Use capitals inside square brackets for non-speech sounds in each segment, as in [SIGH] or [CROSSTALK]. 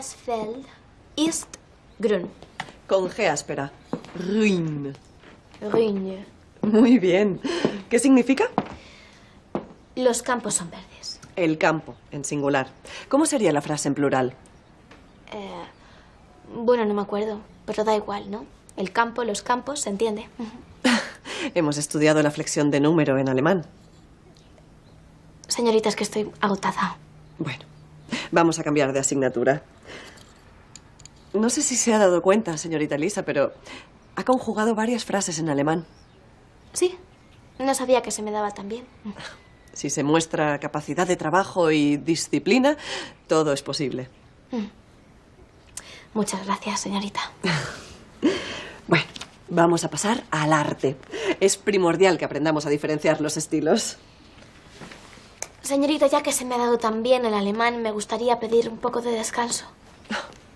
Das Feld ist grün. Con G áspera. Ruin. Grün. Muy bien. ¿Qué significa? Los campos son verdes. El campo, en singular. ¿Cómo sería la frase en plural? Eh, bueno, no me acuerdo, pero da igual, ¿no? El campo, los campos, se entiende. [LAUGHS] Hemos estudiado la flexión de número en alemán. Señorita, es que estoy agotada. Bueno, vamos a cambiar de asignatura. No sé si se ha dado cuenta, señorita Lisa, pero ha conjugado varias frases en alemán. Sí, no sabía que se me daba tan bien. Si se muestra capacidad de trabajo y disciplina, todo es posible. Muchas gracias, señorita. [LAUGHS] Bueno, vamos a pasar al arte. Es primordial que aprendamos a diferenciar los estilos. Señorita, ya que se me ha dado tan bien el alemán, me gustaría pedir un poco de descanso.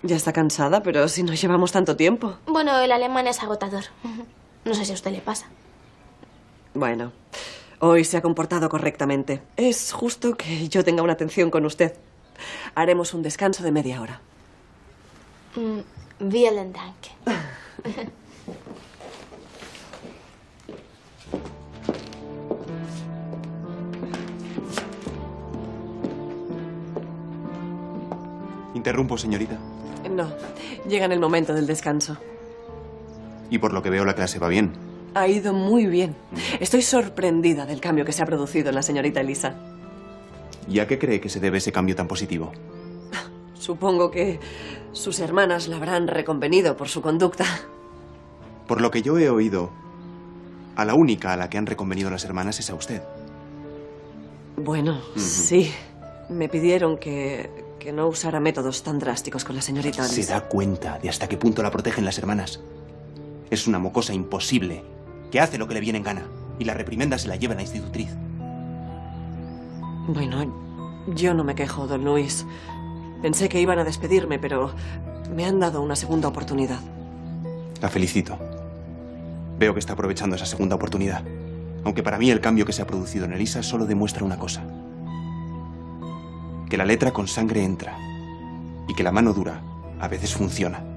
Ya está cansada, pero si nos llevamos tanto tiempo. Bueno, el alemán es agotador. No sé si a usted le pasa. Bueno, hoy se ha comportado correctamente. Es justo que yo tenga una atención con usted. Haremos un descanso de media hora. Mm, Vielen Dank. [LAUGHS] Interrumpo, señorita. No, llega en el momento del descanso. Y por lo que veo la clase va bien. Ha ido muy bien. Estoy sorprendida del cambio que se ha producido en la señorita Elisa. ¿Y a qué cree que se debe ese cambio tan positivo? Supongo que sus hermanas la habrán reconvenido por su conducta. Por lo que yo he oído, a la única a la que han reconvenido las hermanas es a usted. Bueno, sí. Me pidieron que, que no usara métodos tan drásticos con la señorita Se da cuenta de hasta qué punto la protegen las hermanas. Es una mocosa imposible que hace lo que le viene en gana y la reprimenda se la lleva la institutriz. Bueno, yo no me quejo, don Luis. Pensé que iban a despedirme, pero me han dado una segunda oportunidad. La felicito. Veo que está aprovechando esa segunda oportunidad. Aunque para mí el cambio que se ha producido en Elisa solo demuestra una cosa. Que la letra con sangre entra y que la mano dura a veces funciona.